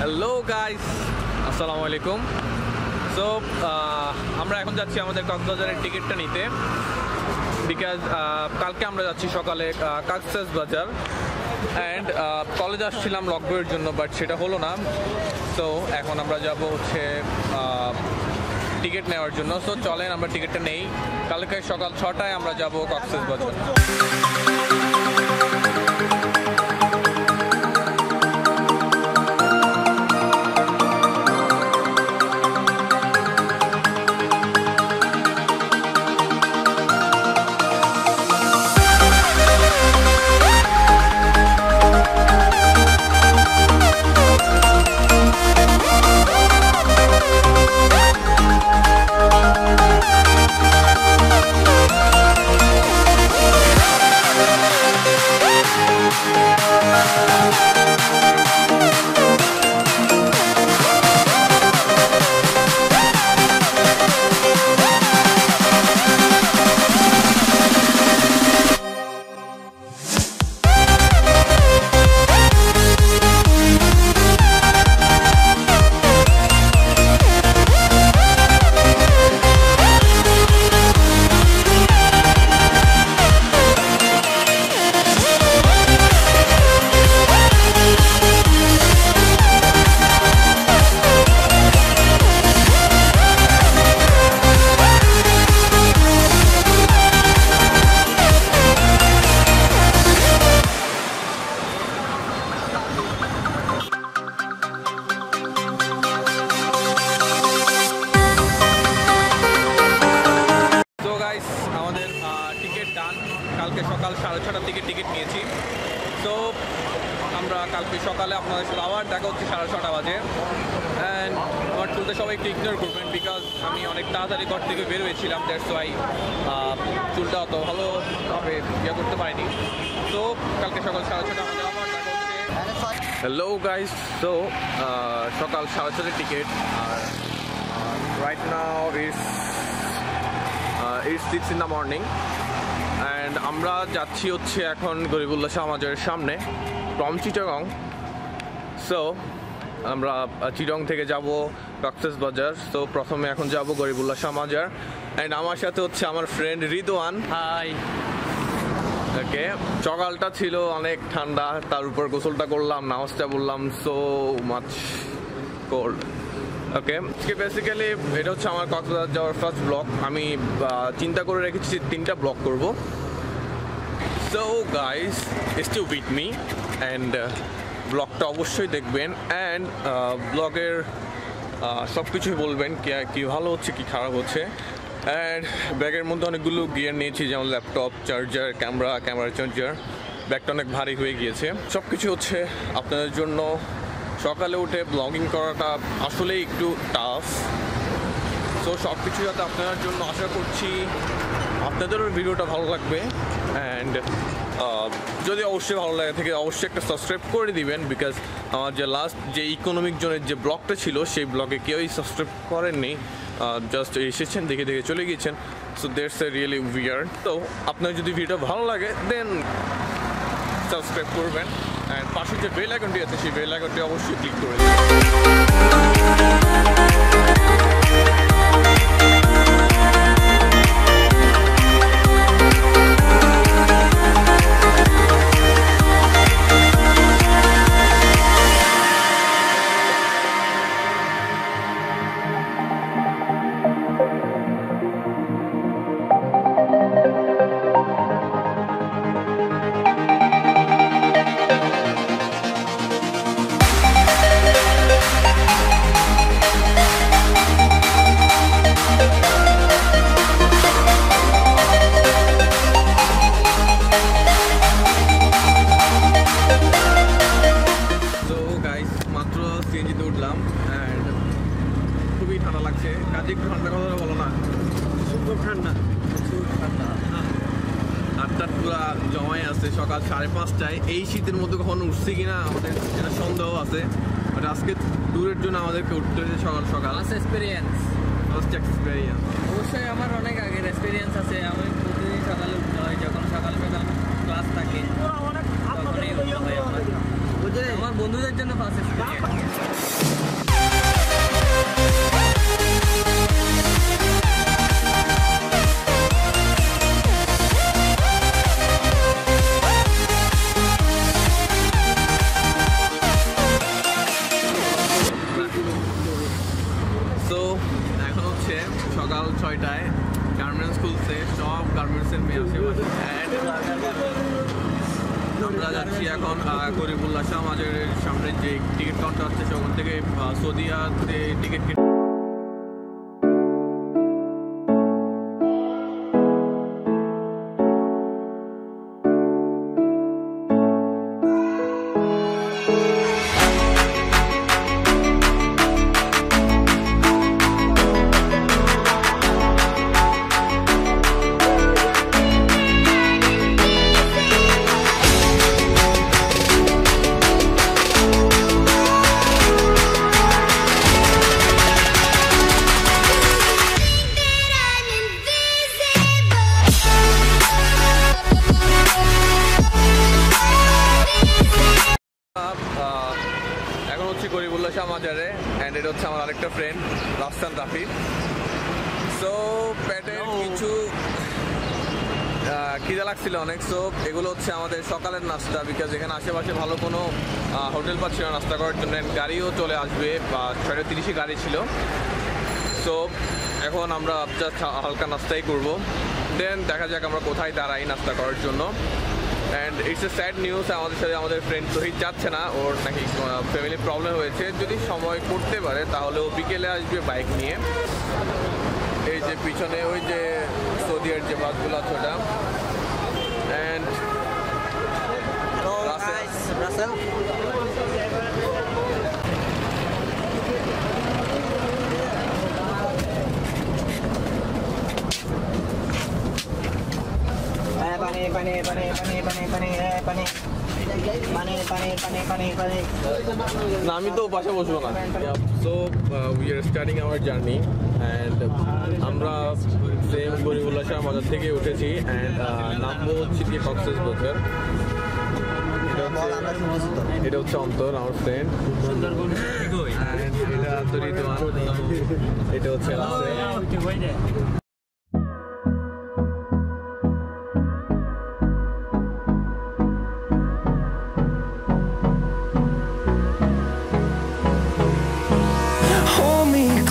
Hello guys আসসালামু আলাইকুম so আমরা এখন যাচ্ছি আমাদের কক্সবাজারের টিকিটটা নিতে। বিকজ কালকে আমরা যাচ্ছি সকালে কাকসাস বাজার। অ্যান্ড কলেজ আসছিলাম লকবইয়ের জন্য বাট সেটা হলো না। সো এখন আমরা যাব হচ্ছে টিকিট নেওয়ার জন্য। সো চলেন আমরা টিকিটটা নেই। কালকে সকাল ছটায় আমরা যাব কক্সবাস সকাল সাড়ে ছটার দিকে টিকিট নিয়েছি। তো আমরা কালকে সকালে আপনাদের সাথে আবার দেখা হচ্ছে সাড়ে ছটা বাজে। অ্যান্ড আমার চুলতে সবাই একটু ইগনোর করবেন বিকজ আমি অনেক তাড়াতাড়ি ঘর থেকে বের হয়েছিলাম দ্যাটস ওয়াই চুলটা অত ভালোভাবে ইয়ে করতে পারিনি। তো কালকে সকাল সাড়ে ছটা আমাদের আবার দেখা হচ্ছে। হ্যালো গাইস তো সকাল সাড়ে ছটার ticket. R right now is eight six in the morning and আমরা যাচ্ছি হচ্ছে এখন গরিবুল্লাহ শাহ মাজারের সামনে ফ্রম চিটাগং সো আমরা চিটং থেকে যাব কক্সেস বাজার সো প্রথমে এখন যাব গরিবুল্লাহ শাহ মাজার। অ্যান্ড আমার সাথে হচ্ছে আমার ফ্রেন্ড রিদওয়ান হাই ওকে সকালটা ছিল অনেক ঠান্ডা তার উপর গোসলটা করলাম নামাজটা বললাম so much cold okay basically এটা হচ্ছে আমার কক্সবাজার যাওয়ার ফার্স্ট ব্লগ আমি চিন্তা করে রেখেছি তিনটা ব্লগ করব। So guys still beat me and ব্লগটা অবশ্যই দেখবেন অ্যান্ড ব্লগের সব কিছুই বলবেন কি ভালো হচ্ছে, কি খারাপ হচ্ছে। অ্যান্ড ব্যাগের মধ্যে অনেকগুলো গিয়ার নিয়েছি, যেমন laptop charger camera camera charger ব্যাগটা অনেক ভারী হয়ে গিয়েছে। সব কিছু হচ্ছে আপনাদের জন্য সকালে উঠে ব্লগিং করাটা আসলেই একটু টাফ তো সব কিছু যাতে আপনাদের জন্য আশা করছি আপনাদেরও ভিডিওটা ভালো লাগবে অ্যান্ড যদি অবশ্যই ভালো লাগে থেকে অবশ্যই একটা সাবস্ক্রাইব করে দিবেন বিকজ আমার যে লাস্ট যে ইকোনমিক জোনের যে ব্লগটা ছিল, সেই ব্লগে কেউই সাবস্ক্রাইব করেননি জাস্ট এসেছেন, দেখে দেখে চলে গিয়েছেন। So that's a really weird তো, আপনার যদি ভিডিও ভালো লাগে দেন সাবস্ক্রাইব করবেন। অ্যান্ড পাশে যে বেল আইকনটি আছে সেই বেল আইকনটি অবশ্যই ক্লিক করে লাগছে একটু ঠান্ডা কথা বলো না। সুন্দর ঠান্ডা। প্রচুর ঠান্ডা। আটটা পুরা জমায় আছে সকাল সাড়ে পাঁচটায়। এই শীতের মধ্যে কখনো উঠছি কিনা আমাদের এটা সন্দেহ আছে। বাট আজকে দূরের জন্য আমাদেরকে উঠতে হয়েছে সকাল সকাল। এক্সপিরিয়েন্স ফার্স্ট এক্সপিরিয়েন্স অবশ্যই আমার অনেক আগের এক্সপিরিয়েন্স আছে। আমি প্রতিদিন সকালে উঠতে হয় যখন সকাল সকাল ক্লাস থাকে তখনই উঠতে হয় আমার। বন্ধুদের জন্য ফার্স্ট এক্সপিরিয়েন্স আমরা যাচ্ছি এখন গরিবুল্লাহ শাহ মাজারের সামনে যে টিকিট কাউন্টার আছে, সেখান থেকে সৌদিয়াতে টিকিট শাহ অ্যান্ড এটা হচ্ছে আমার আরেকটা ফ্রেন্ড রাফসান রাফি সো পেটের কিছু খিদে লাগছিল অনেক সো এগুলো হচ্ছে আমাদের সকালের নাস্তা বিকজ এখানে আশেপাশে ভালো কোনো হোটেল পাচ্ছিল না নাস্তা করার জন্য গাড়িও চলে আসবে বা ছয়টা তিরিশে গাড়ি ছিল। সো এখন আমরা জাস্ট হালকা নাস্তাই করব। দেন দেখা যাক আমরা কোথায় দাঁড়াই নাস্তা করার জন্য। And it's a sad news আমাদের সাথে আমাদের ফ্রেন্ড সোহিত যাচ্ছে না ওর নাকি ফ্যামিলি প্রবলেম হয়েছে। যদি সময় করতে পারে তাহলে ও বিকেলে আসবে বাইক নিয়ে। এই যে পিছনে ওই যে সৌদিয়ার যে বাসগুলো আছে ওটা। And Russell. Eh, pani. Pani, pani, pani, pani, pani. না আমি তো পাশে বসবো না। So we are starting our journey and আমরা সেম গরিবুল্লাহ শাহ মাজার থেকে উঠেছি অ্যান্ড নামবো হচ্ছে কি কক্সেস বাজার এটা হচ্ছে অন্তর আমার ফ্রেন্ড এটা হচ্ছে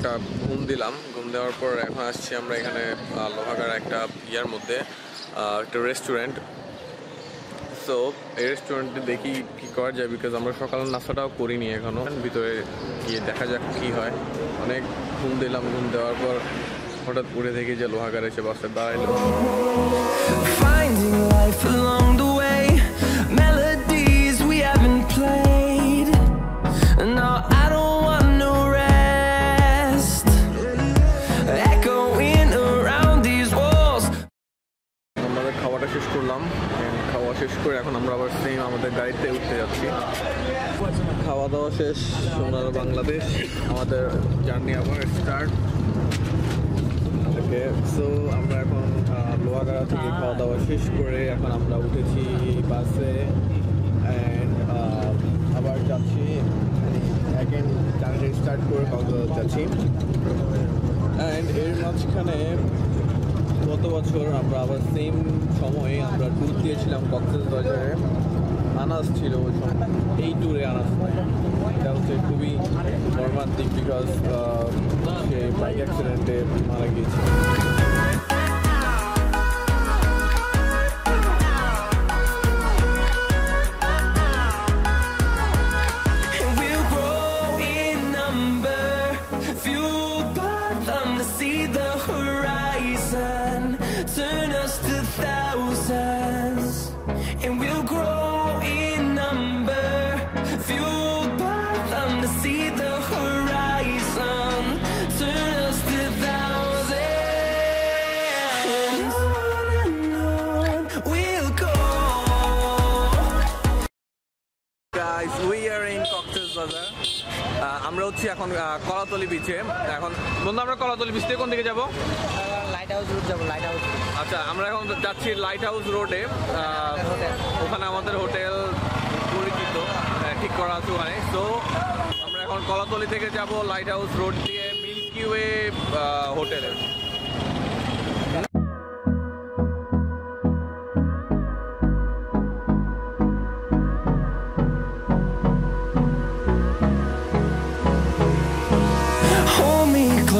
একটা ঘুম দিলাম। ঘুম দেওয়ার পর এখন আসছি আমরা এখানে লোহাগার একটা ইয়ার মধ্যে একটা রেস্টুরেন্ট সো এই রেস্টুরেন্টে দেখি কি করা যায় বিকজ আমরা সকালের নাস্তাটাও করিনি এখনও। ভিতরে গিয়ে দেখা যাক কি হয়। অনেক ঘুম দিলাম, ঘুম দেওয়ার পর হঠাৎ উড়ে দেখি যে লোহাগার এসে বাসে দাঁড়াইলো। করে এখন আমরা আবার সেম আমাদের গাড়িতে উঠতে যাচ্ছি। খাওয়া দাওয়া শেষ সোনার বাংলাদেশ আমাদের জার্নি আবার স্টার্ট ওকে সো আমরা এখন আহ, লোহাগাড়া থেকে খাওয়া দাওয়া শেষ করে এখন আমরা উঠেছি বাসে অ্যান্ড আবার যাচ্ছি অ্যাগেন জার্নি স্টার্ট করে কক্সবাজার যাচ্ছি। অ্যান্ড এর মাঝখানে গত বছর আমরা আবার সেম সময়ে আমরা ট্যুর দিয়েছিলাম কক্সেস বাজারে। আনাস ছিল ওই সময়। এই ট্যুরে আনাস এটা হচ্ছে খুবই মর্মান্তিক বিকজ সে বাইক অ্যাক্সিডেন্টে মারা গিয়েছিল। বিচে। এখন বন্ধু আমরা কলাতলি বিচ থেকে কোন দিকে যাব? লাইট হাউস রোড যাব লাইট হাউস আচ্ছা আমরা এখন যাচ্ছি লাইট হাউস রোডে ওখানে আমাদের হোটেল পরিচিত ঠিক করা আছে ওখানে। তো আমরা এখন কলাতলি থেকে যাব লাইট হাউস রোড দিয়ে মিল্কি ওয়ে হোটেলে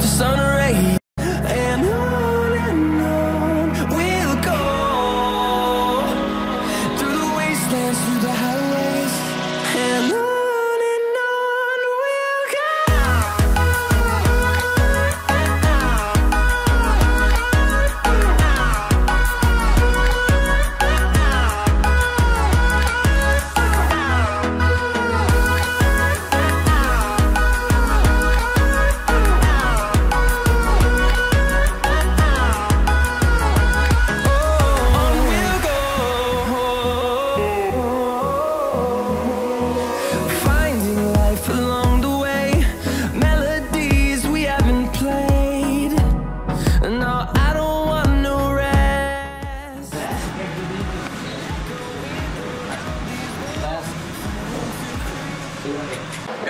the sun.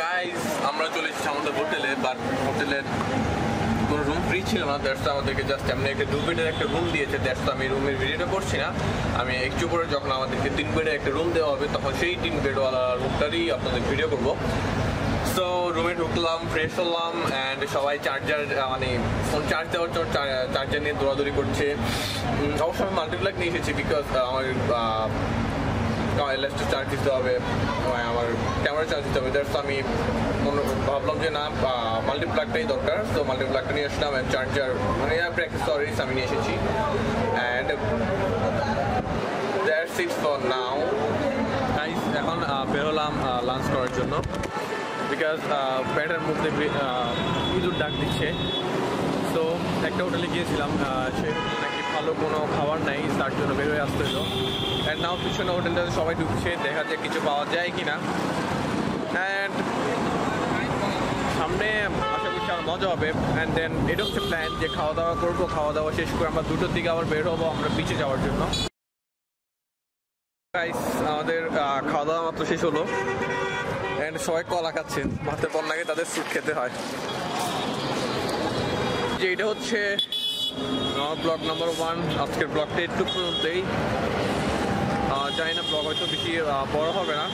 Guys আমরা চলে এসেছি আমাদের হোটেলে বাট হোটেলের কোনো রুম ফ্রি ছিল না। দ্যাটস আমাদেরকে জাস্ট এমনি একটা দু বেডের একটা রুম দিয়েছে। দ্যাটস আমি রুমের ভিডিওটা করছি না। আমি একটু করে যখন আমাদেরকে তিন বেডের একটা রুম দেওয়া হবে, তখন সেই তিন বেডওয়ালা রুমটারই আপনাদের ভিডিও করব। সো রুমে ঢুকলাম ফ্রেশ হলাম অ্যান্ড সবাই চার্জার মানে ফোন চার্জ দেওয়ার জন্য চার্জার নিয়ে দৌড়াদৌড়ি করছে। অবশ্য আমি মাল্টিপ্লাক নিয়ে এসেছি বিকজ আমার লেসটা চার্জ দিতে হবে আমার ক্যামেরা চার্জ দিতে হবে দ্যাটস আমি ভাবলাম যে না মাল্টিপ্লাকটাই দরকার। তো মাল্টিপ্লাকটা নিয়ে আসলাম চার্জার মানে অ্যাক্সেসরিজ আমি নিয়ে এসেছি। And that's it for now এখন আহ, বের হলাম লাঞ্চ করার জন্য। বিকজ প্যাটের মধ্যে ইঁদুর ডাক দিচ্ছে। তো একটা হোটেলে গিয়েছিলাম নাকি ভালো কোনো খাবার নাই, তার জন্য বের হয়ে আসতে হলো। অ্যান্ড নাও পিছনে হোটেলটাতে সবাই ঢুকছে, দেখা যায় কিছু পাওয়া যায় কি না অ্যান্ড সামনে আশা করছি আর মজা হবে। অ্যান্ড দেন এটা হচ্ছে প্ল্যান যে খাওয়া দাওয়া করব, খাওয়া দাওয়া শেষ করে আমরা দুটোর দিকে আবার বের হব আমরা বিচে যাওয়ার জন্য। আমাদের খাওয়া দাওয়া মাত্র শেষ হলো। অ্যান্ড সবাই কলা খাচ্ছেন ভাতের পর নাকি তাদের স্যুট খেতে হয়। যে এটা হচ্ছে আমার ব্লগ নাম্বার ওয়ান আজকের ব্লগটা একটু পর্যন্তই জানি না ব্লগ হয়তো বেশি বড় হবে না।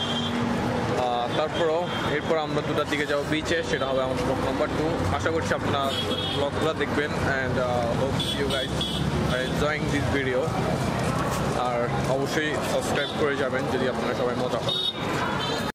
তারপরও এরপর আমরা দুটার দিকে যাব বিচে সেটা হবে আমার ব্লগ নাম্বার টু আশা করছি আপনার ব্লগগুলো দেখবেন and hope you guys are enjoying this video আর অবশ্যই সাবস্ক্রাইব করে যাবেন, যদি আপনারা সবাই মজা পান।